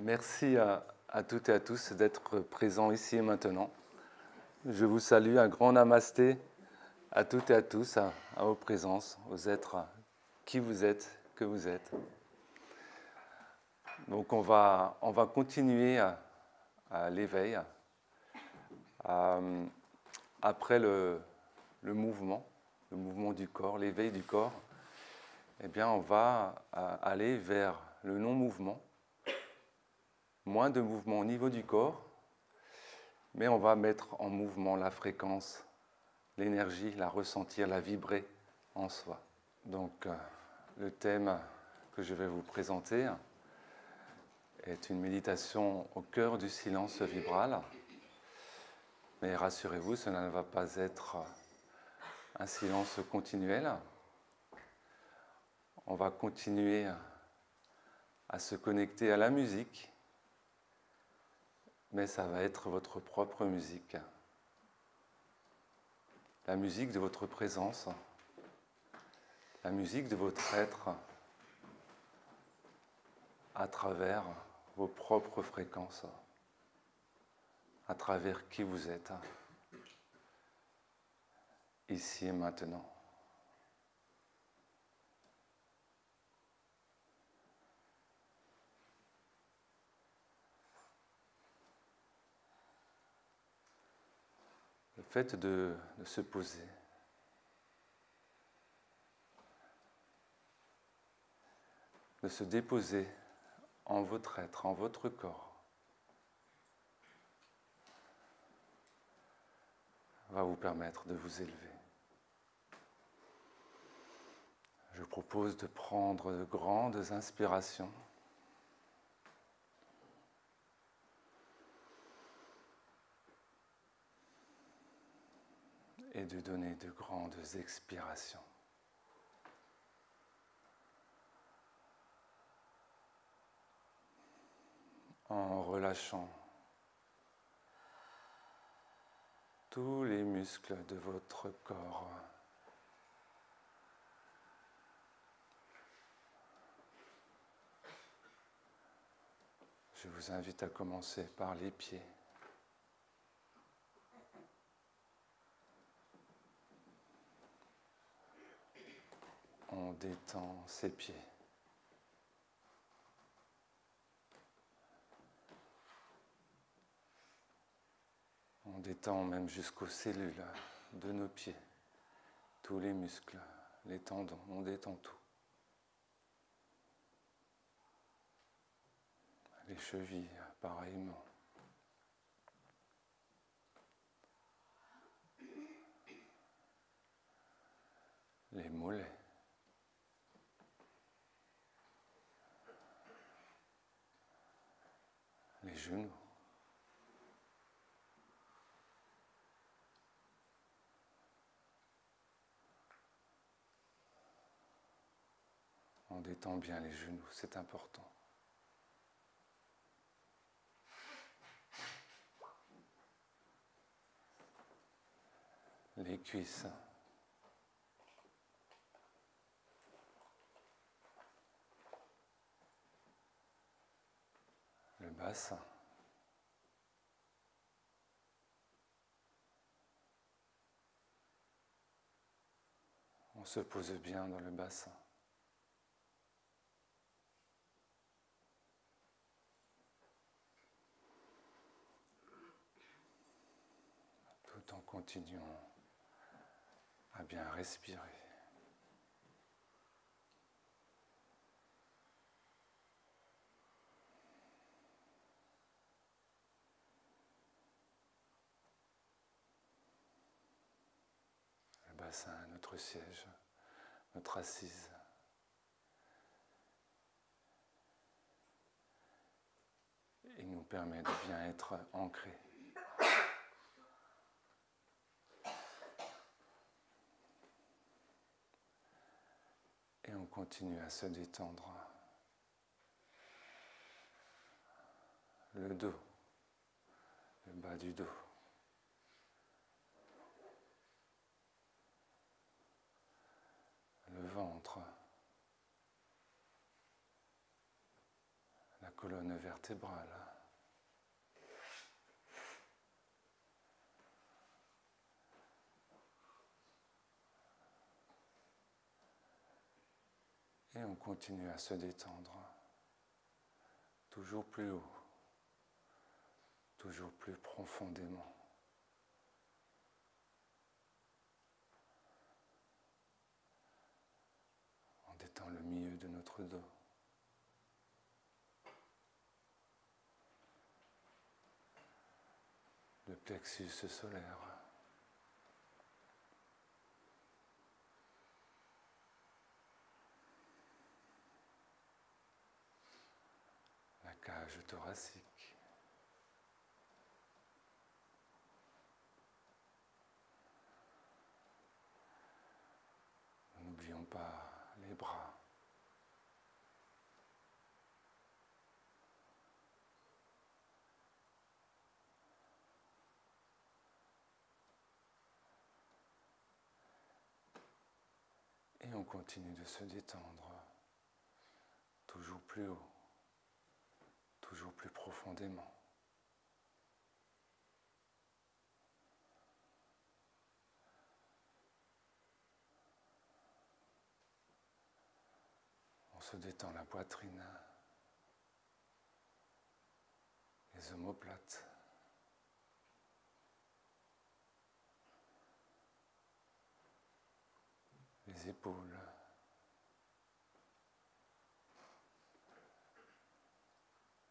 Merci à, toutes et à tous d'être présents ici et maintenant. Je vous salue, un grand namasté à toutes et à tous, à, vos présences, aux êtres qui vous êtes, que vous êtes. Donc on va, on va continuer à, l'éveil après le, le, mouvement, le mouvement du corps, l'éveil du corps. Eh bien, on va aller vers le non-mouvement moins de mouvement au niveau du corps, mais on va mettre en mouvement la fréquence, l'énergie, la ressentir, la vibrer en soi. Donc euh, le thème que je vais vous présenter est une méditation au cœur du silence vibral. Mais rassurez-vous, cela ne va pas être un silence continuel. On va continuer à se connecter à la musique mais ça va être votre propre musique. La musique de votre présence, la musique de votre être à travers vos propres fréquences, à travers qui vous êtes, ici et maintenant. Fait de, se poser. de se déposer en votre être, en votre corps, va vous permettre de vous élever. Je propose de prendre de grandes inspirations. Et de donner de grandes expirations. En relâchant tous les muscles de votre corps. Je vous invite à commencer par les pieds. On détend ses pieds. On détend même jusqu'aux cellules de nos pieds, tous les muscles, les tendons, on détend tout. Les chevilles, pareillement. Les mollets. les On détend bien les genoux, c'est important. Les cuisses. le bassin. Se pose bien dans le bassin. Tout en continuant à bien respirer. Notre siège, notre assise. Il nous permet de bien être ancrés. Et on continue à se détendre. Le dos, le bas du dos. le ventre, la colonne vertébrale. Et on continue à se détendre, toujours plus haut, toujours plus profondément. En détend le milieu de notre dos. Le plexus solaire. cage thoracique. N'oublions pas les bras. On continue de se détendre toujours plus haut toujours plus profondément. On se détend la poitrine, les omoplates. Les épaules.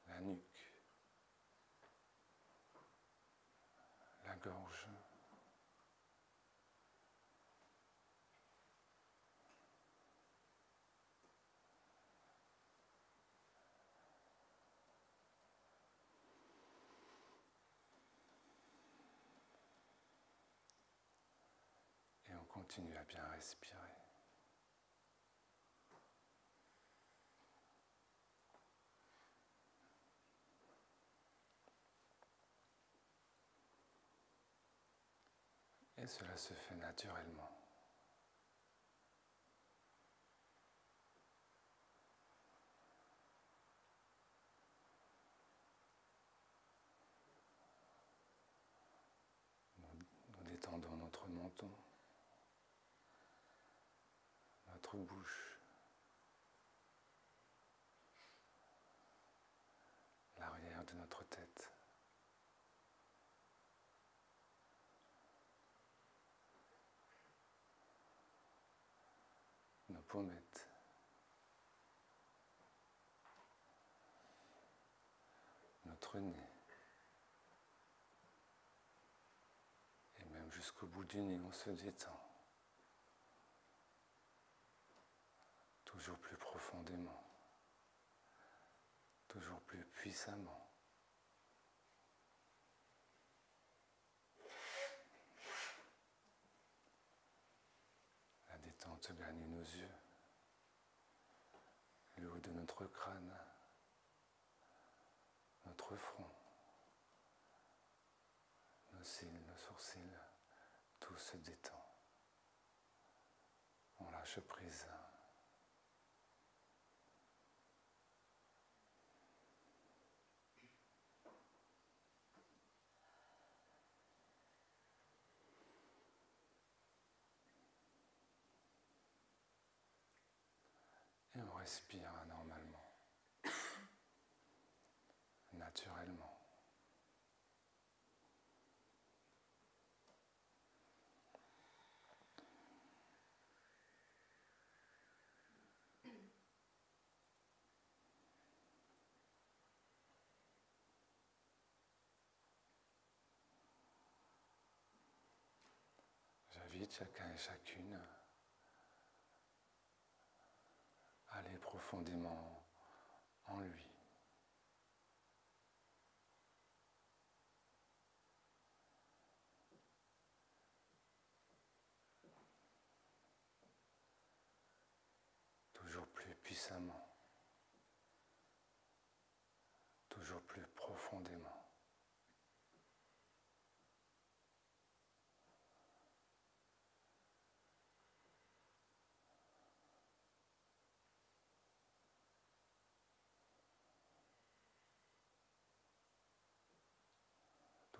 la nuque, la gorge. Et on continue à bien respirer. Et cela se fait naturellement. Nous, détendons notre menton, notre bouche, l'arrière de notre tête. nos pommettes. Notre nez. Et même jusqu'au bout du nez, on se détend. Toujours plus profondément. Toujours plus puissamment. Détente gagne nos yeux, le haut de notre crâne, notre front, nos cils, nos sourcils, tout se détend. On lâche prise. Et on respire normalement, naturellement. J'invite chacun et chacune aller en lui. Toujours plus puissamment, toujours plus profondément.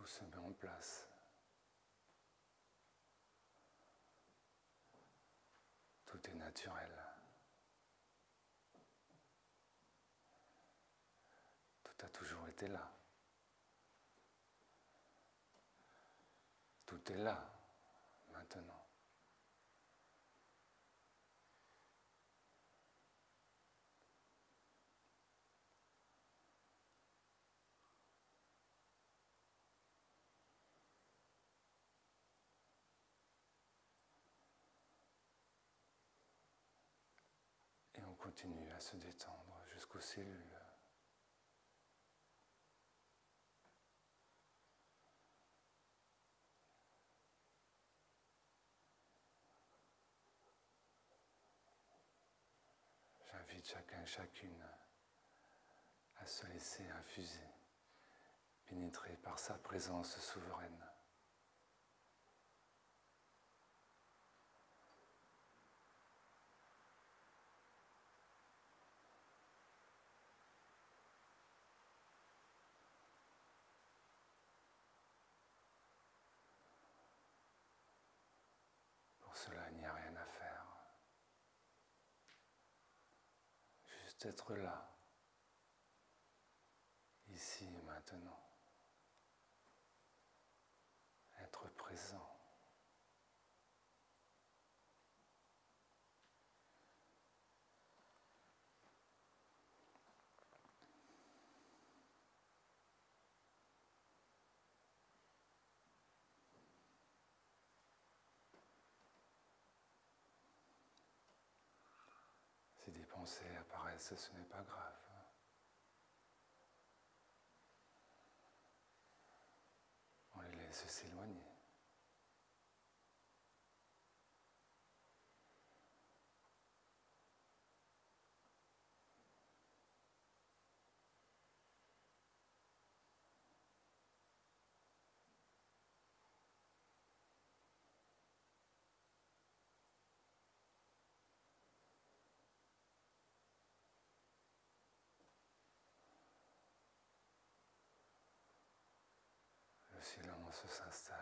Se met en place. Tout est naturel. Tout a toujours été là. Tout est là maintenant. Et on continue à se détendre jusqu'aux cellules. J'invite chacun chacune à se laisser infuser, pénétrer par sa présence souveraine. Pour cela, il n'y a rien à faire. Juste être là, ici et maintenant. Être présent. Si des pensées apparaissent, ce n'est pas grave. On les laisse s'éloigner. Le silence s'installe.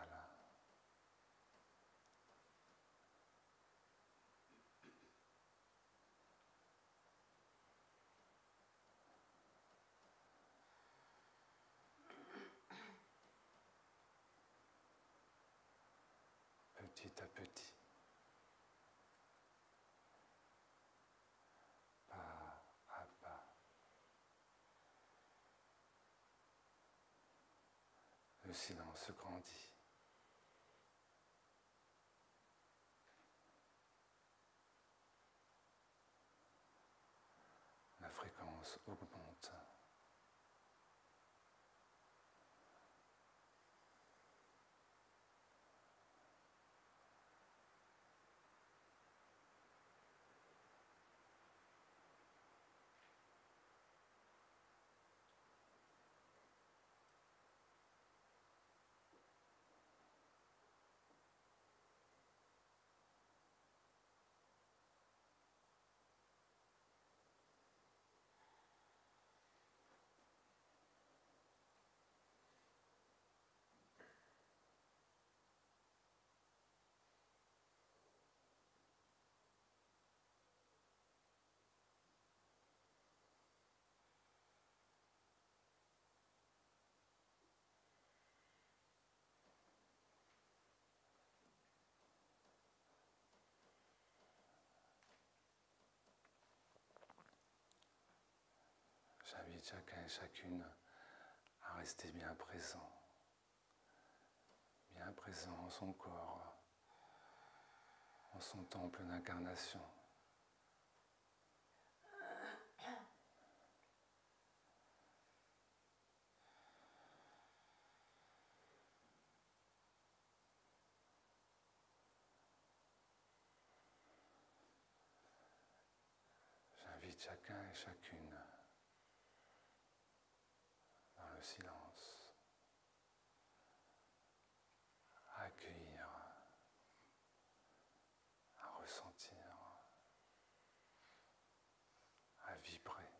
Petit à petit. Pas à pas. Le silence grandit. La fréquence augmente. J'invite chacun et chacune à rester bien présent, bien présent en son corps, en son temple d'incarnation. J'invite chacun et chacune silence. Accueillir, à ressentir, à vibrer.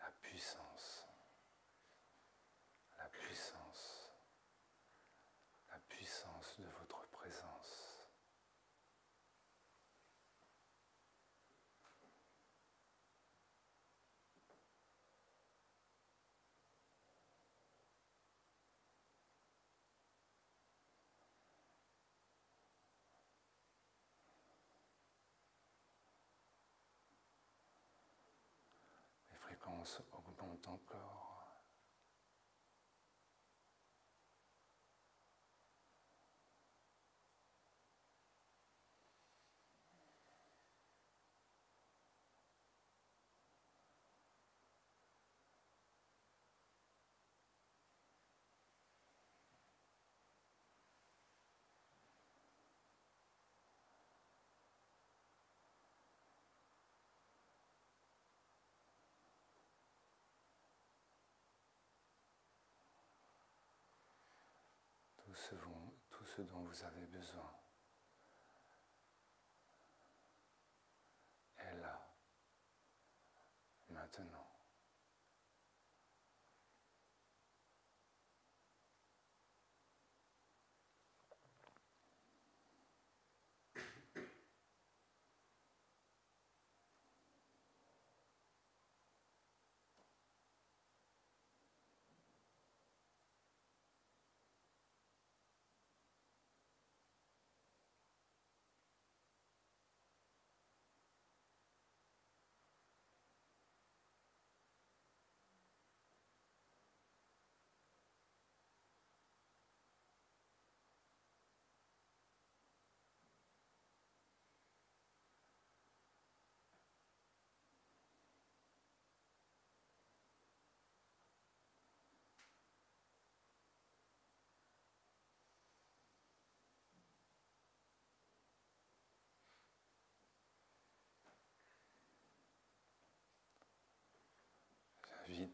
La puissance, la puissance augmente encore. Tout ce, tout ce dont vous avez besoin est là, maintenant.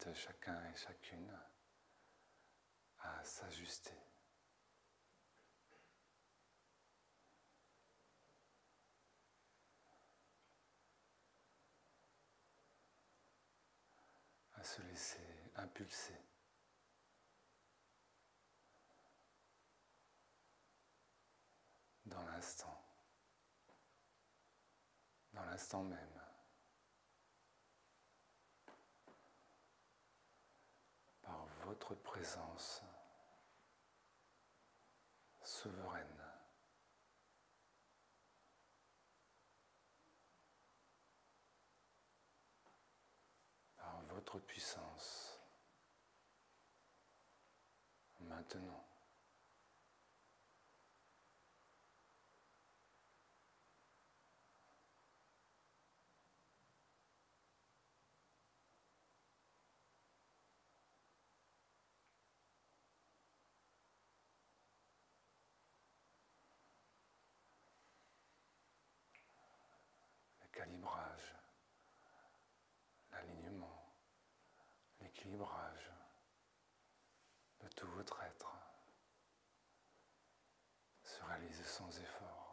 Chacun et chacune à s'ajuster. à se laisser impulser. dans l'instant, dans l'instant même. par votre souveraine. par votre puissance maintenant. le calibrage, l'alignement, l'équilibrage de tout votre être se réalise sans effort.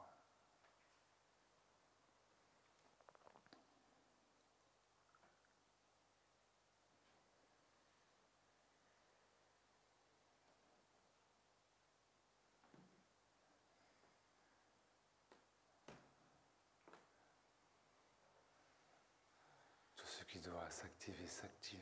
Tout ce qui doit s'activer s'active.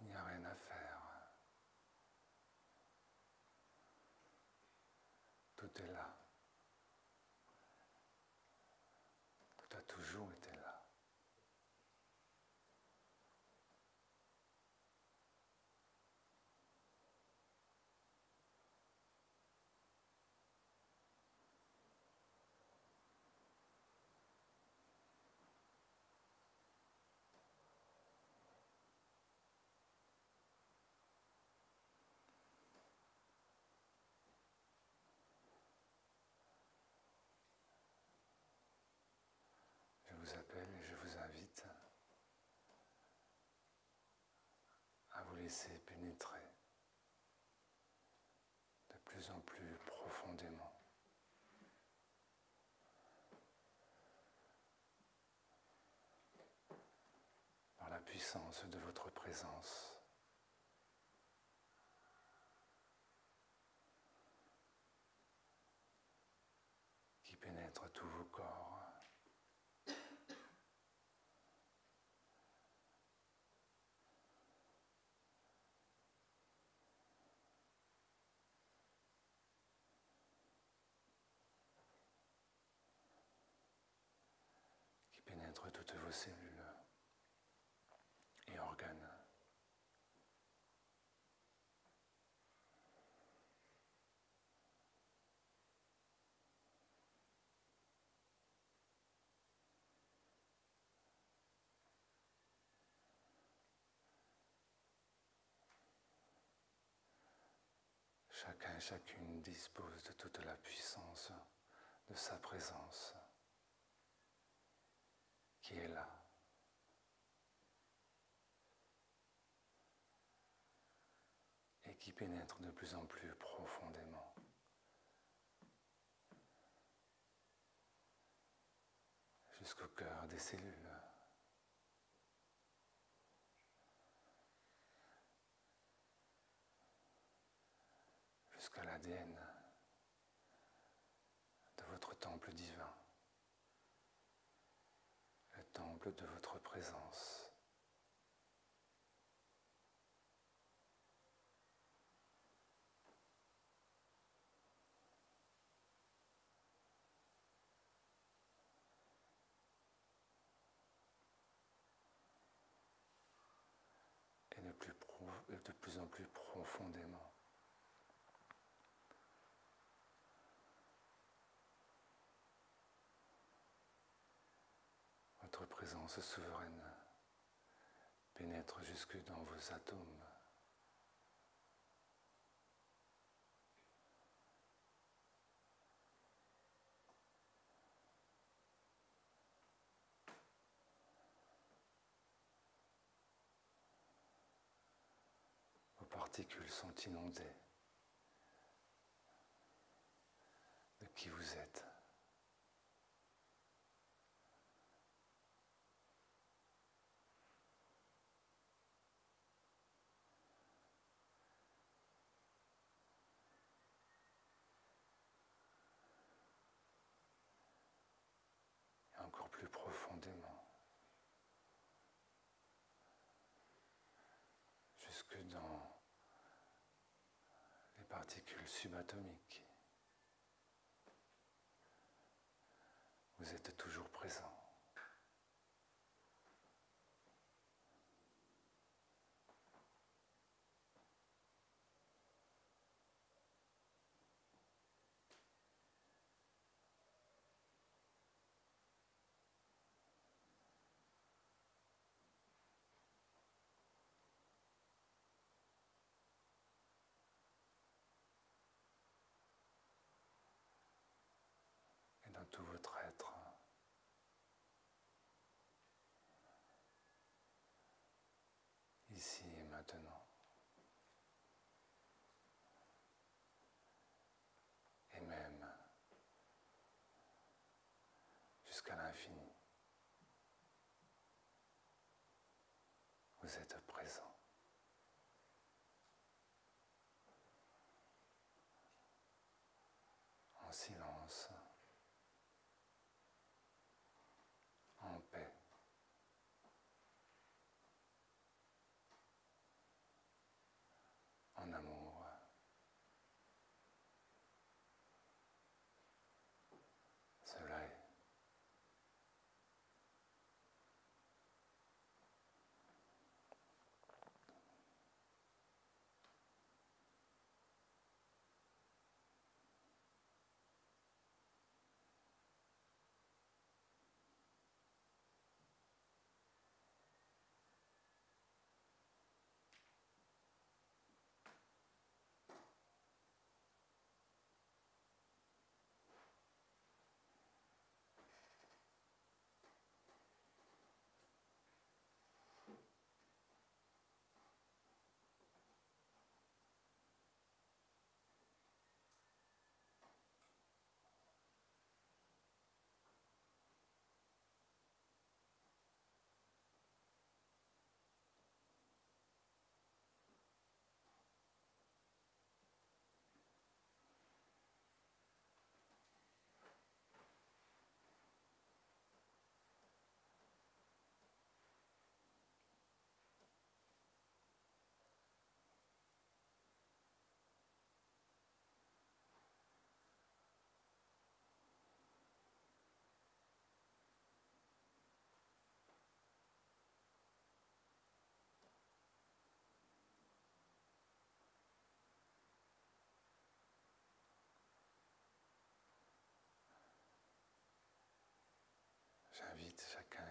Il n'y a rien à faire. Tout est là. Tout a toujours été là. Je vous appelle et je vous invite à vous laisser pénétrer de plus en plus profondément. par la puissance de votre présence. qui qui pénètre tous vos corps. Pénètre toutes vos cellules et organes. Chacun et chacune dispose de toute la puissance de sa présence qui est là. et qui pénètre de plus en plus profondément. jusqu'au cœur des cellules. jusqu'à l'ADN de votre temple divin, de votre présence. et de plus en plus profondément. Votre présence souveraine pénètre jusque dans vos atomes. Vos particules sont inondées de qui vous êtes. Et encore plus profondément. Jusque dans les particules subatomiques. Vous êtes toujours présent. et dans tout votre être. Ici et maintenant. Et même jusqu'à l'infini. Vous êtes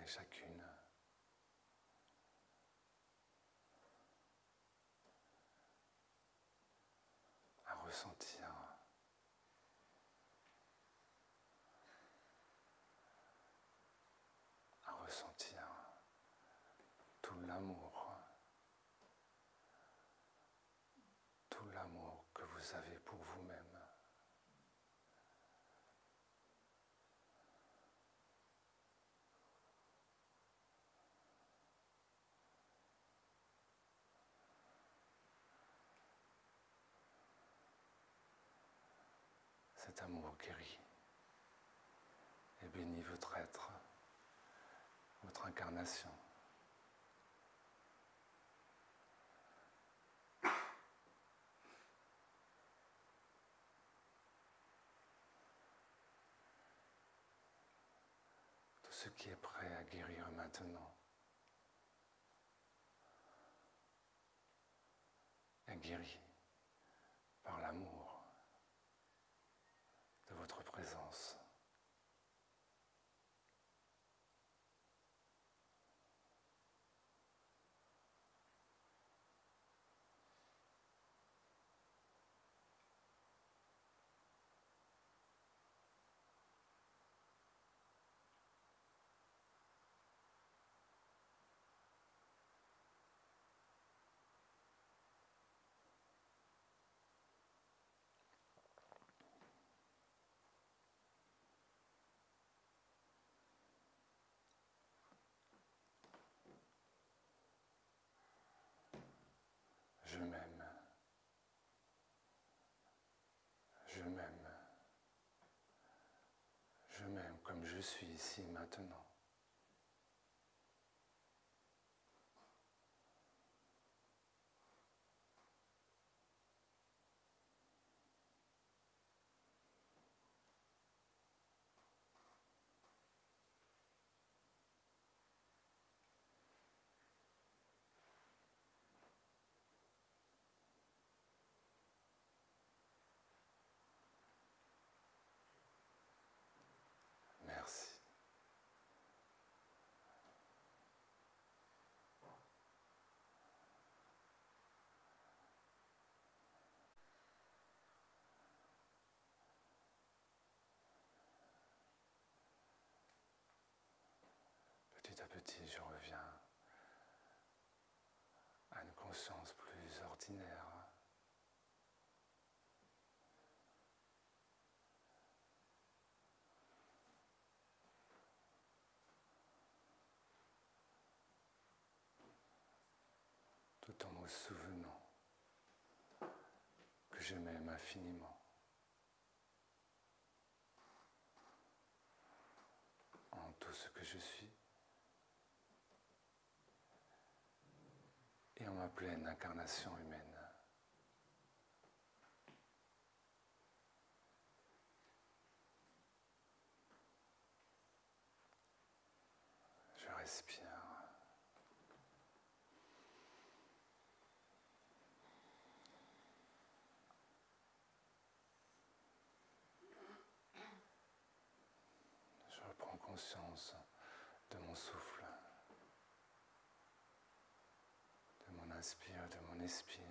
et chacune. à ressentir à ressentir tout l'amour, tout l'amour que vous avez pour vous-même. Amour guérit et bénit votre être, votre incarnation. Tout ce qui est prêt à guérir maintenant est guéri par l'amour de votre présence. Je m'aime. Je m'aime. Je m'aime comme je suis ici maintenant. Merci. Petit à petit, je reviens à une conscience plus ordinaire. tout en me souvenant que je m'aime infiniment. En tout ce que je suis et en ma pleine incarnation humaine. Je respire. Je reprends conscience de mon souffle, de mon inspire, de mon expire.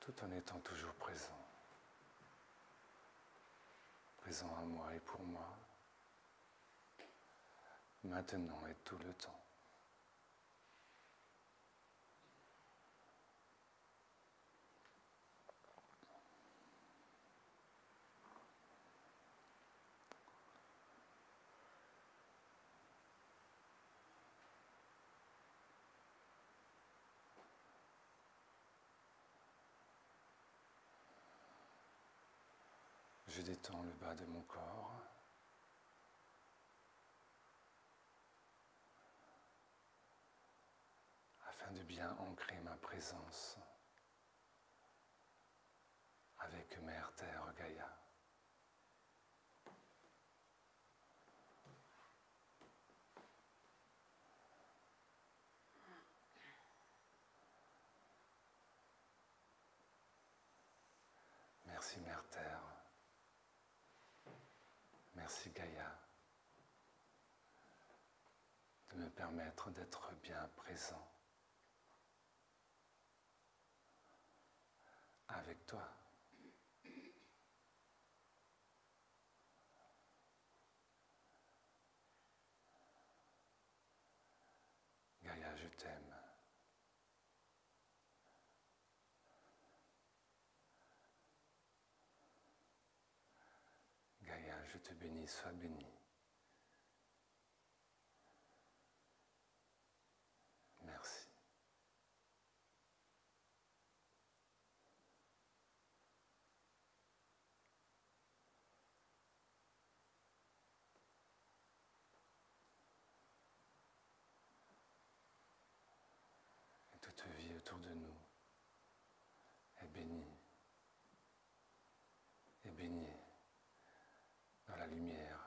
tout en étant toujours présent présent à moi et pour moi, maintenant et tout le temps. je détends le bas de mon corps. afin de bien ancrer ma présence avec Mère Terre Gaïa. Merci Mère Terre. Merci Gaïa de me permettre d'être bien présent avec toi. Gaïa, je t'aime. Gaïa, je te bénis, sois béni. Merci. Et toute vie autour de nous est bénie, est baignée dans la lumière,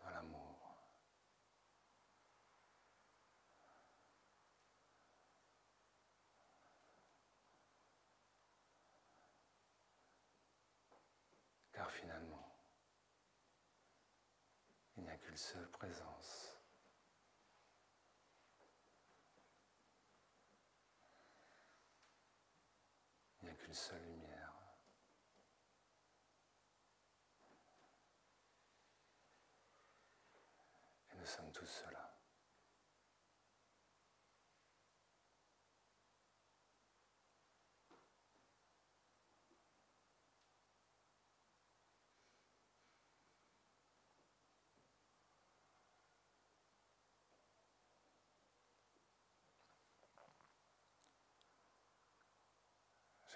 dans l'amour. Car finalement, qu'une seule présence. Il n'y a qu'une seule lumière. Et nous sommes tous cela.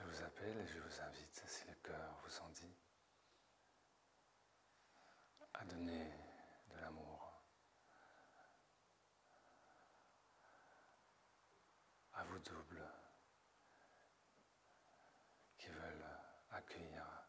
Je vous et je vous invite, si le cœur vous en dit, à donner de l'amour à vos doubles qui veulent accueillir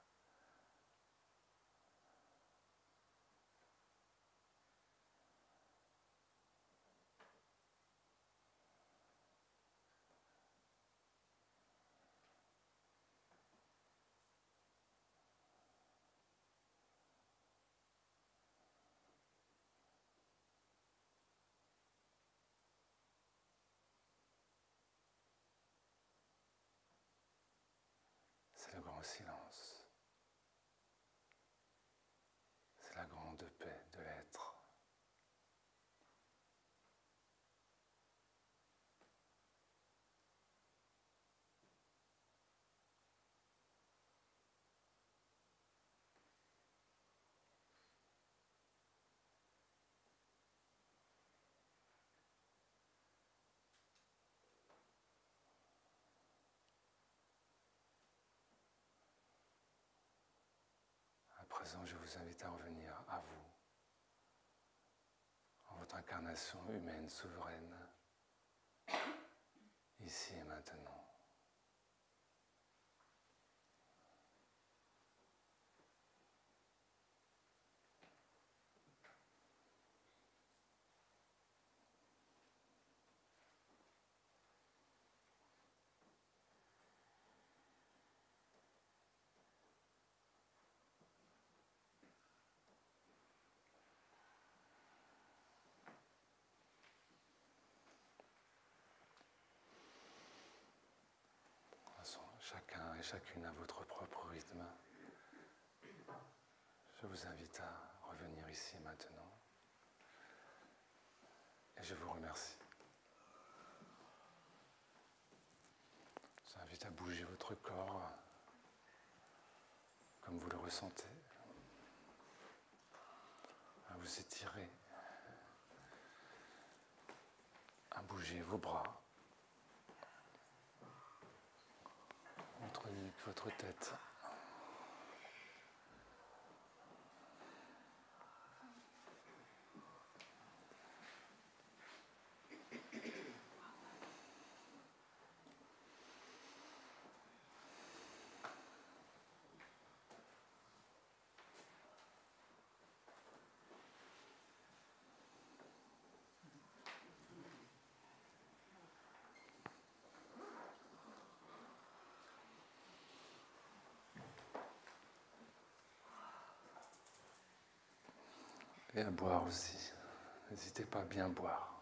C'est le grand silence. C'est la grande paix de l'être. À je vous invite à revenir à vous, en votre incarnation humaine souveraine, ici et maintenant. De toute façon, chacun et chacune à votre propre rythme. Je vous invite à revenir ici maintenant. Et je vous remercie. Je vous invite à bouger votre corps comme vous le ressentez, à vous étirer, à bouger vos bras, votre nuque, votre tête. Et à boire aussi. N'hésitez pas à bien boire.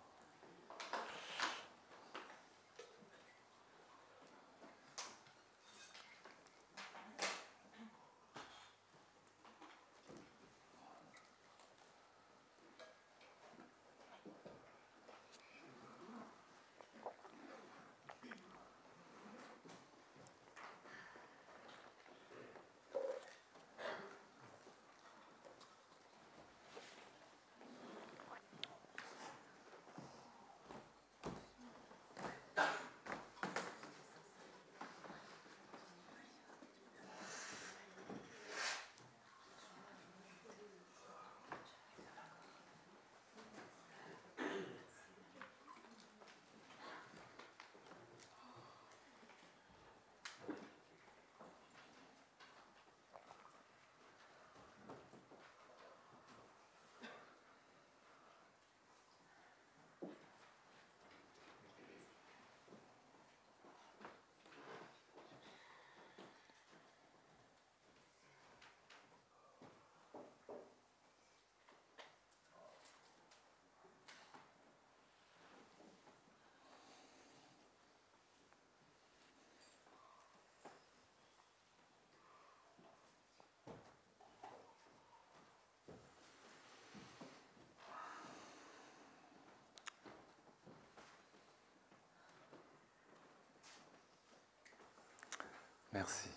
Merci.